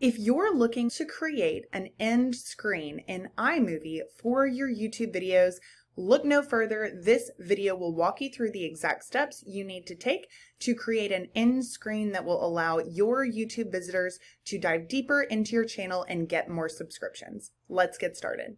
If you're looking to create an end screen in iMovie for your YouTube videos, look no further. This video will walk you through the exact steps you need to take to create an end screen that will allow your YouTube visitors to dive deeper into your channel and get more subscriptions. Let's get started.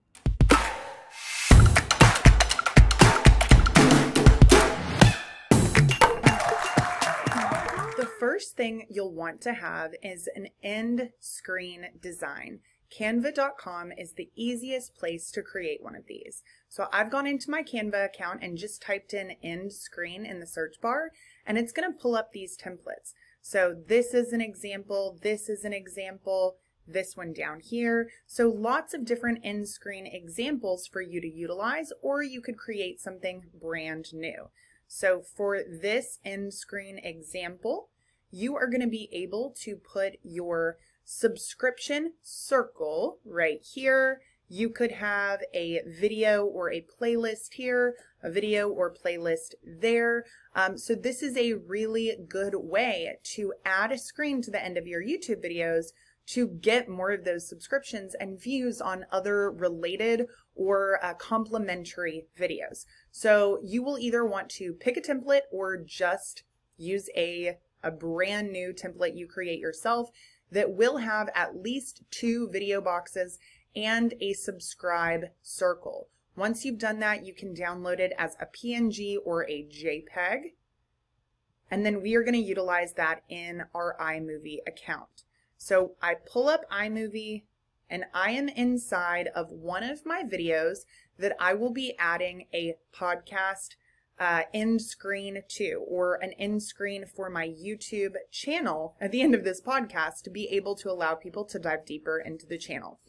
First thing you'll want to have is an end screen design. Canva.com is the easiest place to create one of these. So I've gone into my Canva account and just typed in end screen in the search bar, and it's going to pull up these templates. So this is an example, this is an example, this one down here. So lots of different end screen examples for you to utilize, or you could create something brand new. So for this end screen example, you are going to be able to put your subscription circle right here. You could have a video or a playlist here, a video or playlist there. Um, so this is a really good way to add a screen to the end of your YouTube videos to get more of those subscriptions and views on other related or uh, complementary videos. So you will either want to pick a template or just use a a brand new template you create yourself that will have at least two video boxes and a subscribe circle. Once you've done that, you can download it as a PNG or a JPEG. And then we are going to utilize that in our iMovie account. So I pull up iMovie and I am inside of one of my videos that I will be adding a podcast uh, end screen to, or an end screen for my YouTube channel at the end of this podcast to be able to allow people to dive deeper into the channel.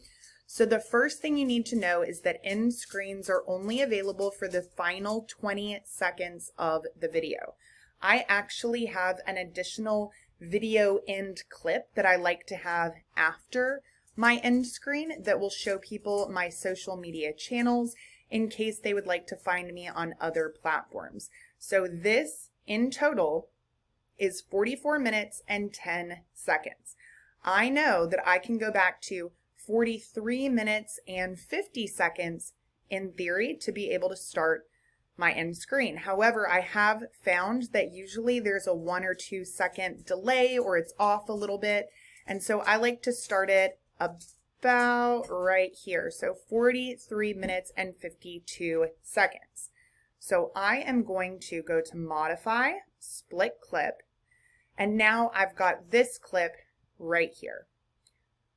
So the first thing you need to know is that end screens are only available for the final 20 seconds of the video. I actually have an additional video end clip that I like to have after my end screen that will show people my social media channels in case they would like to find me on other platforms. So this in total is 44 minutes and 10 seconds. I know that I can go back to 43 minutes and 50 seconds in theory to be able to start my end screen. However, I have found that usually there's a one or two second delay or it's off a little bit. And so I like to start it about right here. So 43 minutes and 52 seconds. So I am going to go to modify, split clip, and now I've got this clip right here.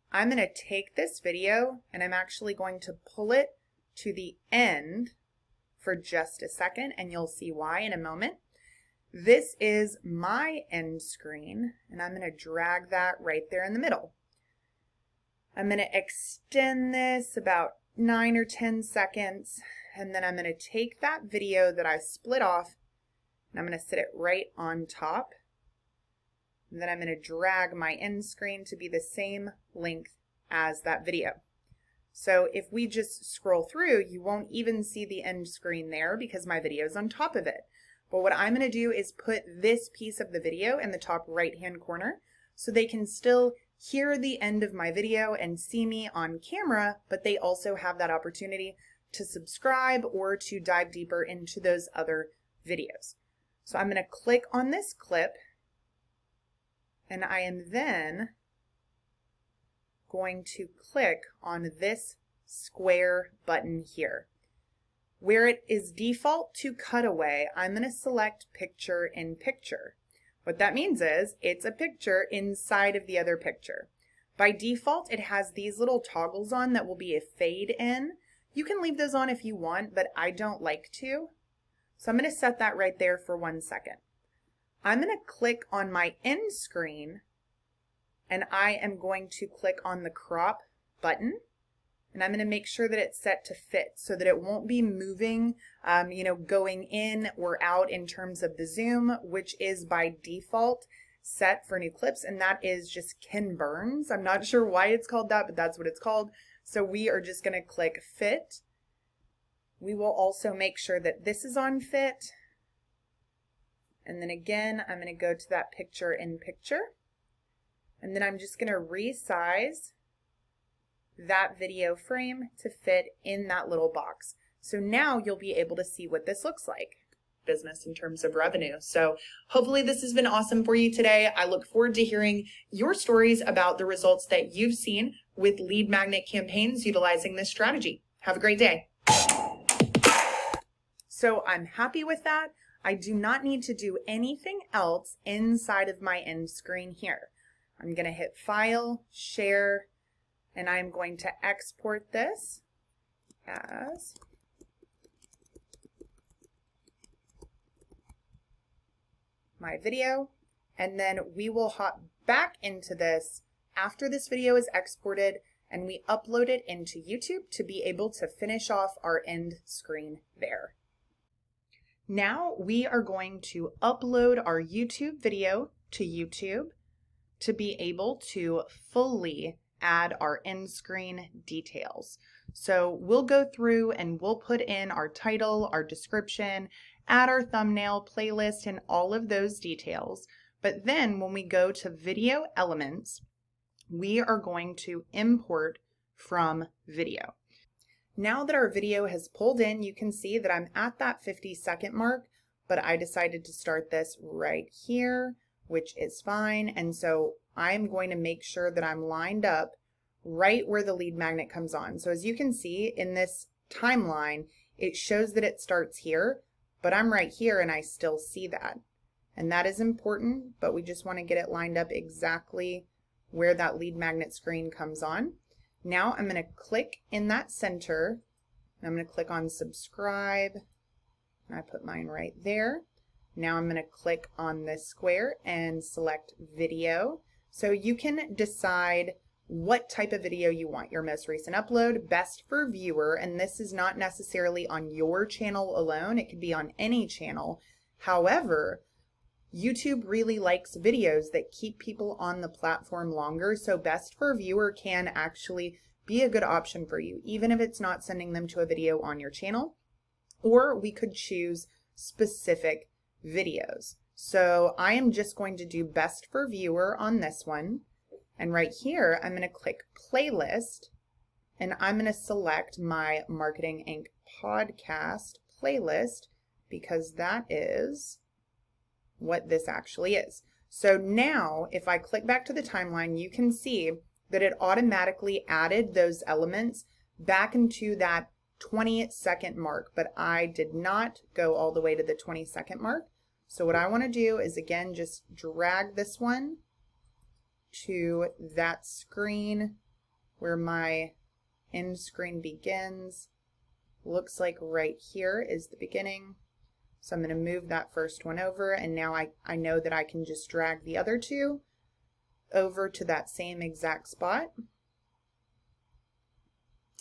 I'm going to take this video and I'm actually going to pull it to the end for just a second and you'll see why in a moment. This is my end screen and I'm going to drag that right there in the middle. I'm going to extend this about 9 or 10 seconds, and then I'm going to take that video that I split off, and I'm going to sit it right on top. And then I'm going to drag my end screen to be the same length as that video. So if we just scroll through, you won't even see the end screen there because my video is on top of it. But what I'm going to do is put this piece of the video in the top right hand corner so they can still hear the end of my video and see me on camera, but they also have that opportunity to subscribe or to dive deeper into those other videos. So I'm going to click on this clip and I am then going to click on this square button here. Where it is default to cutaway, I'm going to select picture in picture. What that means is it's a picture inside of the other picture. By default, it has these little toggles on that will be a fade in. You can leave those on if you want, but I don't like to. So I'm going to set that right there for one second. I'm going to click on my end screen and I am going to click on the crop button and I'm going to make sure that it's set to fit so that it won't be moving, um, you know, going in or out in terms of the zoom, which is by default set for new clips, and that is just Ken Burns. I'm not sure why it's called that, but that's what it's called. So we are just going to click fit. We will also make sure that this is on fit. And then again, I'm going to go to that picture in picture. And then I'm just going to resize that video frame to fit in that little box. So now you'll be able to see what this looks like business in terms of revenue. So hopefully this has been awesome for you today. I look forward to hearing your stories about the results that you've seen with lead magnet campaigns utilizing this strategy. Have a great day. So I'm happy with that. I do not need to do anything else inside of my end screen here. I'm going to hit File, Share, and I'm going to export this as my video, and then we will hop back into this after this video is exported and we upload it into YouTube to be able to finish off our end screen there. Now we are going to upload our YouTube video to YouTube to be able to fully add our end screen details. So we'll go through and we'll put in our title, our description, add our thumbnail, playlist, and all of those details. But then when we go to video elements, we are going to import from video. Now that our video has pulled in, you can see that I'm at that 50 second mark, but I decided to start this right here, which is fine. And so I'm going to make sure that I'm lined up right where the lead magnet comes on. So as you can see in this timeline, it shows that it starts here, but I'm right here and I still see that. And that is important, but we just want to get it lined up exactly where that lead magnet screen comes on. Now I'm going to click in that center. I'm going to click on subscribe. And I put mine right there. Now I'm going to click on this square and select video. So you can decide what type of video you want your most recent upload, best for viewer, and this is not necessarily on your channel alone, it could be on any channel. However, YouTube really likes videos that keep people on the platform longer, so best for viewer can actually be a good option for you, even if it's not sending them to a video on your channel. Or we could choose specific videos. So I am just going to do best for viewer on this one. And right here, I'm going to click playlist and I'm going to select my Marketing Inc. podcast playlist because that is what this actually is. So now if I click back to the timeline, you can see that it automatically added those elements back into that 20 second mark, but I did not go all the way to the 20 second mark. So what I want to do is again, just drag this one to that screen where my end screen begins. Looks like right here is the beginning. So I'm going to move that first one over and now I, I know that I can just drag the other two over to that same exact spot.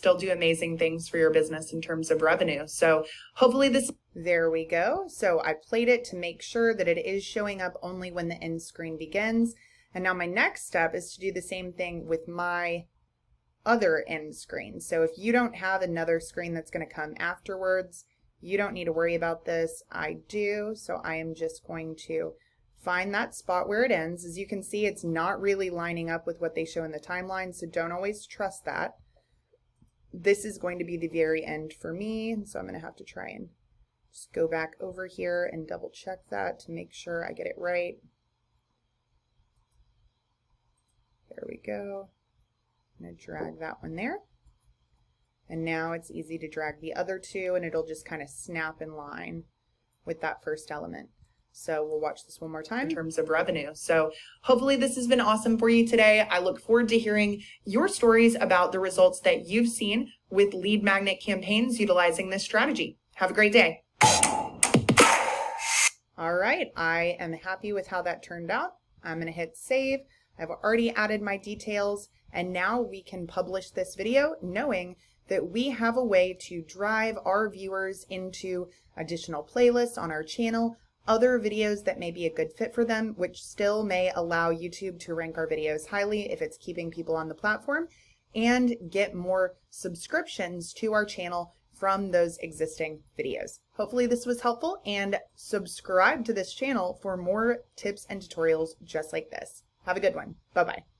Still do amazing things for your business in terms of revenue. So hopefully this, there we go. So I played it to make sure that it is showing up only when the end screen begins. And now my next step is to do the same thing with my other end screen. So if you don't have another screen that's going to come afterwards, you don't need to worry about this. I do, so I am just going to find that spot where it ends. As you can see, it's not really lining up with what they show in the timeline, so don't always trust that. This is going to be the very end for me, and so I'm going to have to try and just go back over here and double check that to make sure I get it right. There we go. I'm going to drag that one there. And now it's easy to drag the other two and it'll just kind of snap in line with that first element. So we'll watch this one more time in terms of revenue. So hopefully this has been awesome for you today. I look forward to hearing your stories about the results that you've seen with lead magnet campaigns utilizing this strategy. Have a great day. All right, I am happy with how that turned out. I'm gonna hit save. I've already added my details and now we can publish this video knowing that we have a way to drive our viewers into additional playlists on our channel, other videos that may be a good fit for them, which still may allow YouTube to rank our videos highly if it's keeping people on the platform, and get more subscriptions to our channel from those existing videos. Hopefully this was helpful and subscribe to this channel for more tips and tutorials just like this. Have a good one. Bye bye.